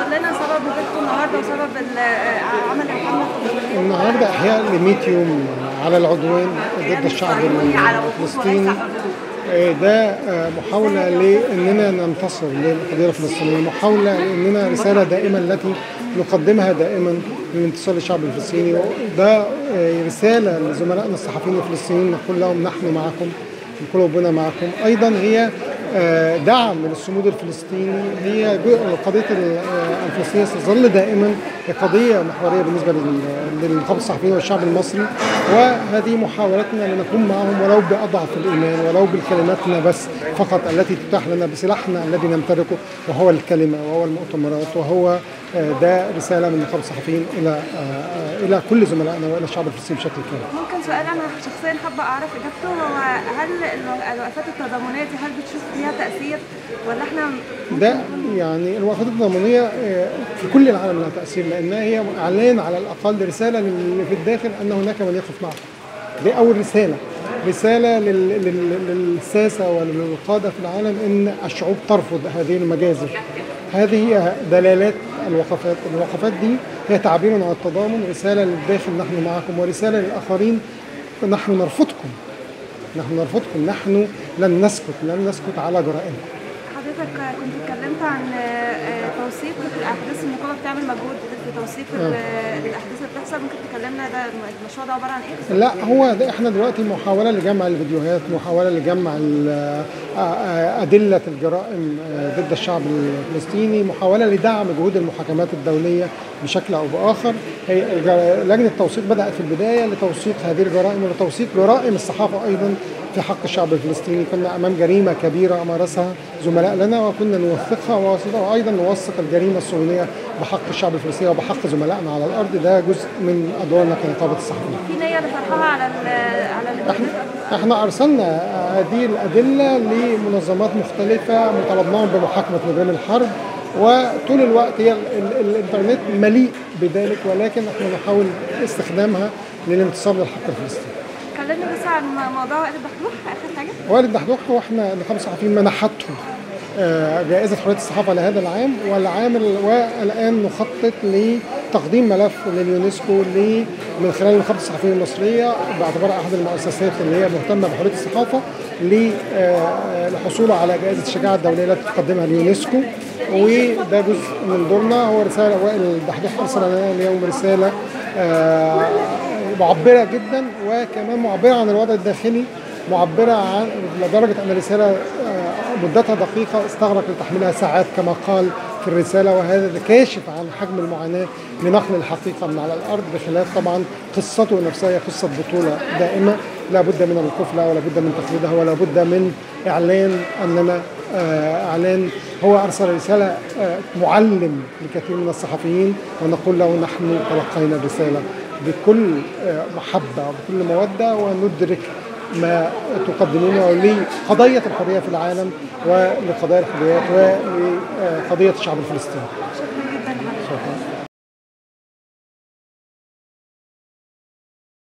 لنا سبب وجودكم النهارده وسبب ال- عمل محمد النهارده أحياء ل 100 يوم على العدوان ضد الشعب الفلسطيني آه، ده آه، محاولة لأننا ننتصر للقضية الفلسطينية. محاولة لأننا رسالة دائما التي نقدمها دائما للانتصار للشعب الفلسطيني. ده آه، رسالة لزملائنا الصحفيين الفلسطينيين نقول لهم نحن معكم قلوبنا معكم. أيضا هي آه، دعم للصمود الفلسطيني هي ال- آه، الفلسطينية ستظل دائما قضية محورية بالنسبة لل- للنقابة الصحفيين والشعب المصري. وهذه محاولتنا لنكون معهم ولو بأضعف الإيمان ولو بالكلماتنا بس فقط التي تتاح لنا بسلاحنا الذي نمتلكه وهو الكلمة وهو المؤتمرات وهو ده رسالة من نقابة الصحفيين إلى آه، آه، إلى كل زملائنا وإلى الشعب الفلسطيني بشكل كامل. ممكن سؤال أنا شخصيا حابة أعرف إجابته. هو هل الو- الوقفات التضامنية دي هل بتشوف فيها تأثير ولا إحنا ده يعني الوقفات الضمانية آه، في كل العالم لها تأثير لأنها هي إعلان على الأقل رسالة للي في الداخل أن هناك من يقف معكم دي أول رسالة. رسالة لل- لل- للساسة وللقادة في العالم أن الشعوب ترفض هذه المجازر. هذه دلالات الوقفات الوقفات دي هي تعبير عن التضامن رسالة للداخل نحن معكم ورسالة للآخرين نحن نرفضكم. نحن نرفضكم. نحن لن نسكت لن نسكت على جرائمكم. حضرتك كنت اتكلمت عن آه، توثيق الأحداث النقابه بتعمل مجهود. في ال- الأحداث اللي بتحصل. ممكن تكلمنا ده المشروع ده عبارة عن إيه؟ لا هو ده إحنا دلوقتي محاولة لجمع الفيديوهات محاولة لجمع أدلة الجرائم ضد الشعب الفلسطيني محاولة لدعم جهود المحاكمات الدولية بشكل أو بآخر. هي لجنة التوثيق بدأت في البداية لتوثيق هذه الجرائم ولتوثيق جرائم الصحافة أيضا في حق الشعب الفلسطيني. كنا أمام جريمة كبيرة مارسها زملاء لنا وكنا نوثقها وأيضا نوثق الجريمة الصهيونية بحق الشعب الفلسطيني. وبحق زملائنا على الأرض ده جزء من ادوارنا كنقابه الصحفيين في نية لطرحها على ال- على الانترنت إحنا أرسلنا هذه الأدلة لمنظمات مختلفة وطلبناهم بمحاكمة مجرم الحرب وطول الوقت هي ال- ال- الإنترنت مليء بذلك ولكن إحنا نحاول استخدامها للانتصار للحق الفلسطيني. كلمنا بس عن موضوع وائل الدحروح آخر حاجة. والد دحدوح هو إحنا نقابه الصحفيين منحته جائزة حرية الصحافة لهذا العام والعام ال- والآن نخطط لتقديم ملف لليونسكو من خلال نقابة الصحفيين المصرية باعتبارها أحد المؤسسات اللي هي مهتمة بحرية الصحافة ل- آه، للحصول على جائزة الشجاعة الدولية التي تقدمها اليونسكو. وده جزء من دورنا هو رسالة وائل الدحدوح أرسل اليوم رسالة آه، معبرة جدا وكمان معبرة عن الوضع الداخلي معبرة عن لدرجة أن الرسالة آه، مدتها دقيقة استغرق لتحميلها ساعات كما قال في الرسالة وهذا كاشف عن حجم المعاناة لنقل الحقيقة من على الأرض بخلاف طبعا قصته نفسها هي قصة بطولة دائمة لا بد من الوقوف لها ولا بد من تقليدها ولا بد من إعلان أننا آه، إعلان هو أرسل رسالة آه، معلم لكثير من الصحفيين ونقول له نحن تلقينا الرسالة بكل آه، محبة وبكل مودة وندرك ما تقدمونه لقضية الحرية في العالم ولقضايا الحريات ولقضية الشعب الفلسطيني. شكرا